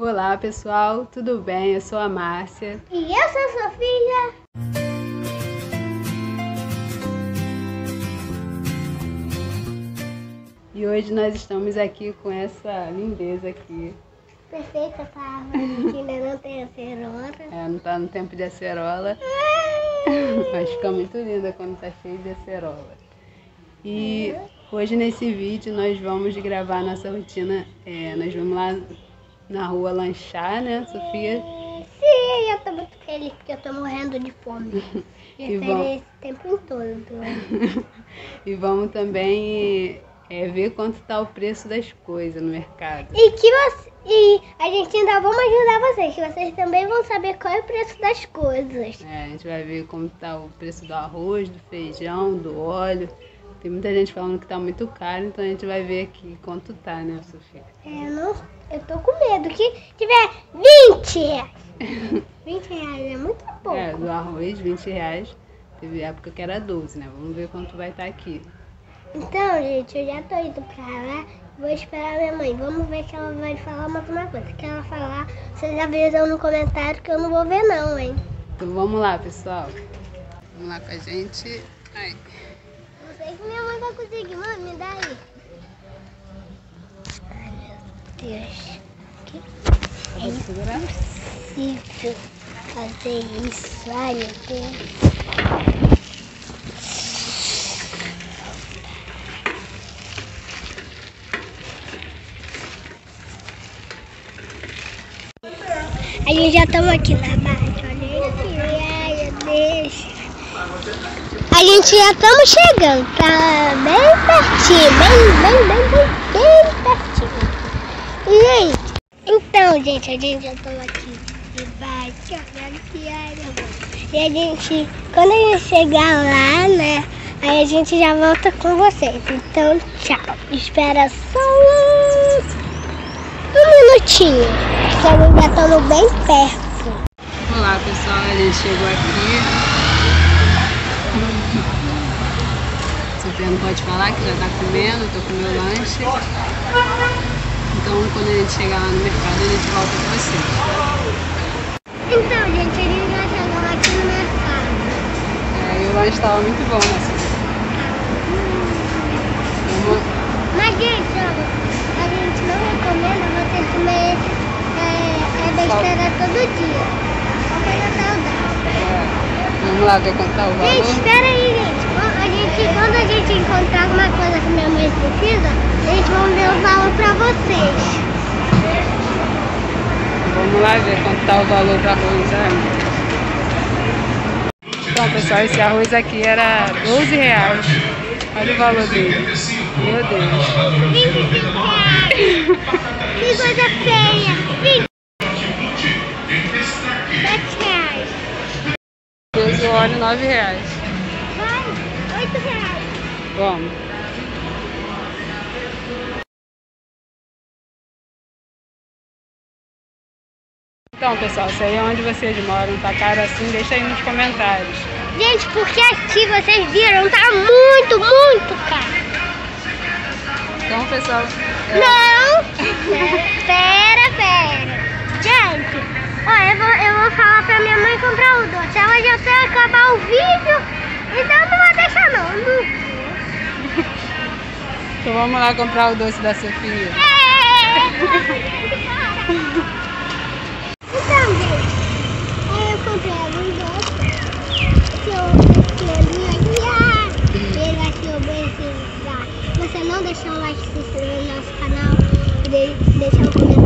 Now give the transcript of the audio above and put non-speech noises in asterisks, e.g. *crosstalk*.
Olá pessoal, tudo bem? Eu sou a Márcia. E eu sou a Sofia. E hoje nós estamos aqui com essa lindeza aqui. Perfeita árvore que *laughs* ainda não tem acerola. É, não tá no tempo de acerola, *laughs* mas fica muito linda quando tá cheio de acerola. E hoje nesse vídeo nós vamos gravar nossa rotina. É, nós vamos lá na rua lanchar, né, Sofia? Sim, eu tô muito feliz porque eu tô morrendo de fome. *laughs* E esperei esse tempo todo. *laughs* E vamos também é, ver quanto tá o preço das coisas no mercado. E que você, e a gente ainda vamos ajudar vocês, que vocês também vão saber qual é o preço das coisas. É, a gente vai ver como tá o preço do arroz, do feijão, do óleo. Tem muita gente falando que tá muito caro, então a gente vai ver aqui quanto tá, né, Sofia? É, eu não, eu tô com medo que tiver 20 reais. *laughs* 20 reais é muito pouco. É, do arroz, 20 reais. Teve época que era 12, né? Vamos ver quanto vai estar aqui. Então, gente, eu já tô indo pra lá. Vou esperar minha mãe. Vamos ver se ela vai falar mais uma coisa. Se ela falar, vocês avisam no comentário que eu não vou ver não, hein? Então vamos lá, pessoal. Vamos lá com a gente. Ai. Não sei se minha mãe vai conseguir. Mãe, me dá aí. Ai, meu Deus. Que Pode segurar? possível fazer isso? Ai, meu Deus. A gente já estamos aqui na base, olha aqui, ai meu Deus. A gente já estamos chegando, tá bem pertinho, bem, bem, bem, bem, bem pertinho. E aí? Então, gente, a gente já estamos aqui debaixo, meu Deus. E a gente, quando a gente chegar lá, né, aí a gente já volta com vocês. Então, tchau. Espera só um, um minutinho, que gente já estamos bem perto. Olá, pessoal. A gente chegou aqui. Não pode falar que já tá comendo, tô com meu lanche. Então, quando a gente chegar lá no mercado, a gente volta com vocês. Então, gente, a gente já chegou aqui no mercado. É, e o lanche tava muito bom, né? Vamos- Mas, gente, olha, a gente não recomenda você comer é, é besteira todo dia. Só é, Vamos lá ver quanto tá o Gente, valor. espera aí, gente. Quando a gente. Encontrar alguma coisa que minha mãe precisa, a gente vai ver o valor pra vocês. Vamos lá ver quanto tá o valor do arroz. né? Então, pessoal, esse arroz aqui era 12 reais. Olha o valor dele. Meu Deus. 25 reais. que coisa feia. 20. 7 reais. 12 o óleo, 9 reais. Vai, 8 reais. Vamos. Então, pessoal, se aí é onde vocês moram tá caro assim, deixa aí nos comentários. Gente, porque aqui vocês viram, tá muito, muito caro. Então, pessoal, é, Não! Pera, pera. Gente, ó, eu vou, eu vou falar pra minha mãe comprar o doce. Ela já vai acabar o vídeo, então não *laughs* então vamos lá comprar o doce da Sofia. Então, gente, eu comprei alguns doces. Que eu queria aqui preciso Você não deixar o like, se inscrever no nosso canal, de- deixar um comentário